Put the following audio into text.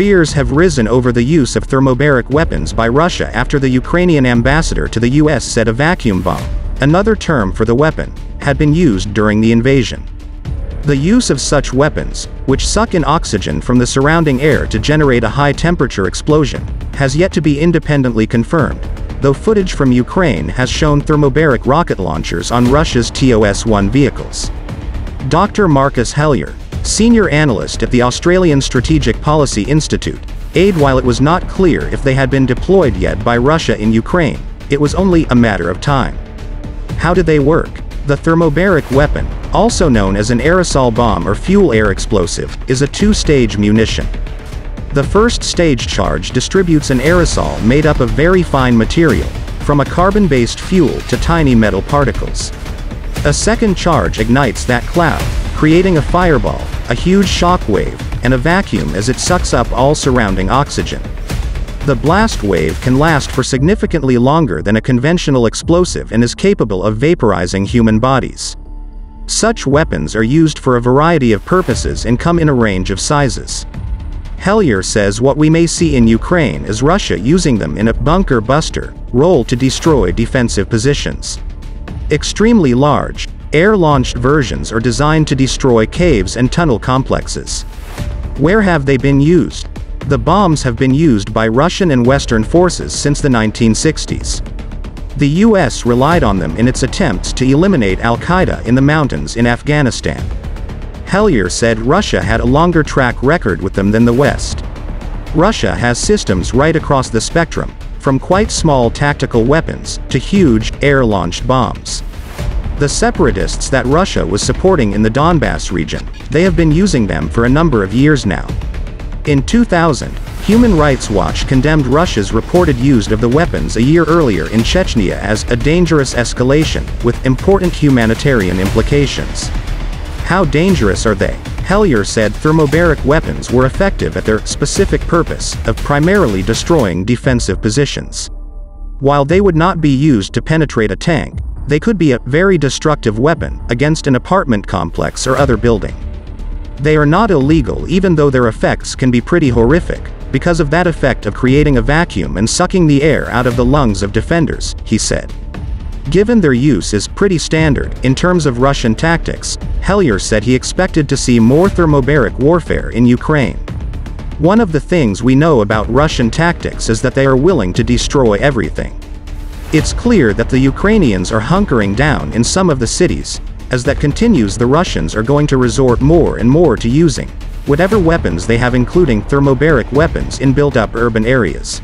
Fears have risen over the use of thermobaric weapons by Russia after the Ukrainian ambassador to the US said a vacuum bomb, another term for the weapon, had been used during the invasion. The use of such weapons, which suck in oxygen from the surrounding air to generate a high-temperature explosion, has yet to be independently confirmed, though footage from Ukraine has shown thermobaric rocket launchers on Russia's TOS-1 vehicles. Dr. Marcus Hellyer, senior analyst at the Australian Strategic Policy Institute, aid while it was not clear if they had been deployed yet by Russia in Ukraine, it was only a matter of time. How did they work? The thermobaric weapon, also known as an aerosol bomb or fuel-air explosive, is a two-stage munition. The first stage charge distributes an aerosol made up of very fine material, from a carbon-based fuel to tiny metal particles. A second charge ignites that cloud, creating a fireball, a huge shock wave, and a vacuum as it sucks up all surrounding oxygen. The blast wave can last for significantly longer than a conventional explosive and is capable of vaporizing human bodies. Such weapons are used for a variety of purposes and come in a range of sizes. Hellyer says what we may see in Ukraine is Russia using them in a bunker buster role to destroy defensive positions. Extremely large, air-launched versions are designed to destroy caves and tunnel complexes. Where have they been used? The bombs have been used by Russian and Western forces since the 1960s. The US relied on them in its attempts to eliminate al-Qaeda in the mountains in Afghanistan. Hellyer said Russia had a longer track record with them than the West. Russia has systems right across the spectrum, from quite small tactical weapons to huge, air-launched bombs. The separatists that Russia was supporting in the Donbass region, they have been using them for a number of years now. In 2000, Human Rights Watch condemned Russia's reported use of the weapons a year earlier in Chechnya as a dangerous escalation, with important humanitarian implications. How dangerous are they? Hellyer said thermobaric weapons were effective at their specific purpose of primarily destroying defensive positions. While they would not be used to penetrate a tank, they could be a very destructive weapon against an apartment complex or other building. They are not illegal even though their effects can be pretty horrific, because of that effect of creating a vacuum and sucking the air out of the lungs of defenders, he said. Given their use is pretty standard in terms of Russian tactics, Hellyer said he expected to see more thermobaric warfare in Ukraine. One of the things we know about Russian tactics is that they are willing to destroy everything. It's clear that the Ukrainians are hunkering down in some of the cities, as that continues the Russians are going to resort more and more to using whatever weapons they have including thermobaric weapons in built-up urban areas.